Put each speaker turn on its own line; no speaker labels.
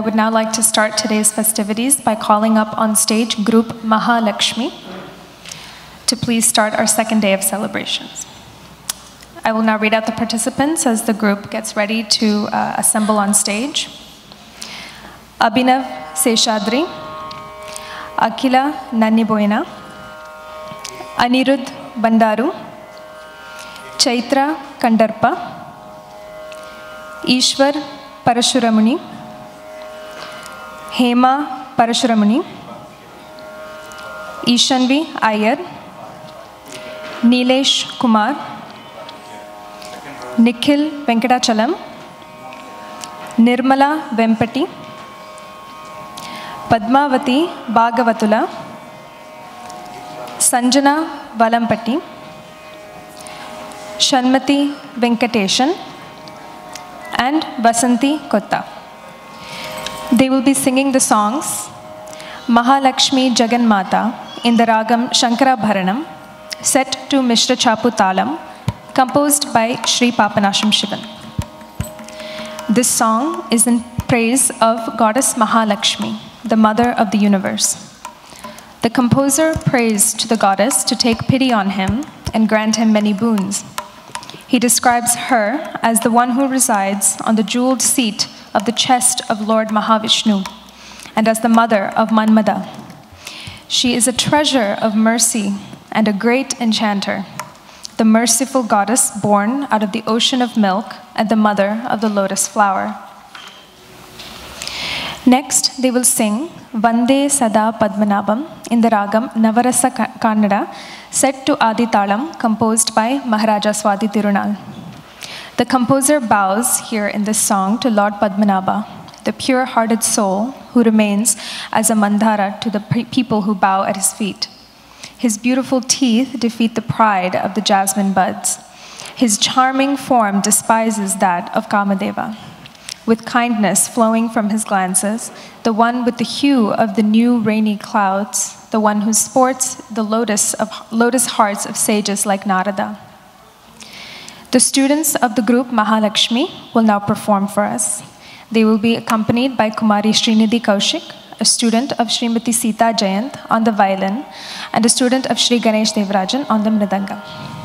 I would now like to start today's festivities by calling up on stage group Mahalakshmi to please start our second day of celebrations. I will now read out the participants as the group gets ready to uh, assemble on stage. Abhinav Seshadri, Akila Nanniboina, Anirudh Bandaru, Chaitra Kandarpa, Ishwar Parashuramuni, Hema Parashuramuni, Ishanvi Iyer, Nilesh Kumar, Nikhil Venkatachalam, Nirmala Vempati, Padmavati Bhagavatula, Sanjana Valampati, Shanmati Venkateshan, and Vasanti Kotta. They will be singing the songs Mahalakshmi Jagan Mata in the ragam Shankara Bharanam, set to Mishra Chapu Talam, composed by Sri Papanasham Shivan. This song is in praise of Goddess Mahalakshmi, the mother of the universe. The composer prays to the goddess to take pity on him and grant him many boons. He describes her as the one who resides on the jeweled seat of the chest of Lord Mahavishnu and as the mother of Manmada. She is a treasure of mercy and a great enchanter, the merciful goddess born out of the ocean of milk and the mother of the lotus flower. Next, they will sing Vande Sada Padmanabham in the ragam Navarasa Kannada, set to Aditalam, composed by Maharaja Swati Tirunal. The composer bows here in this song to Lord Padmanabha, the pure hearted soul who remains as a mandara to the people who bow at his feet. His beautiful teeth defeat the pride of the jasmine buds. His charming form despises that of Kamadeva. With kindness flowing from his glances, the one with the hue of the new rainy clouds, the one who sports the lotus, of, lotus hearts of sages like Narada. The students of the group Mahalakshmi will now perform for us. They will be accompanied by Kumari Srinidhi Kaushik, a student of Srimati Sita Jayant on the violin, and a student of Sri Ganesh Devarajan on the mridanga.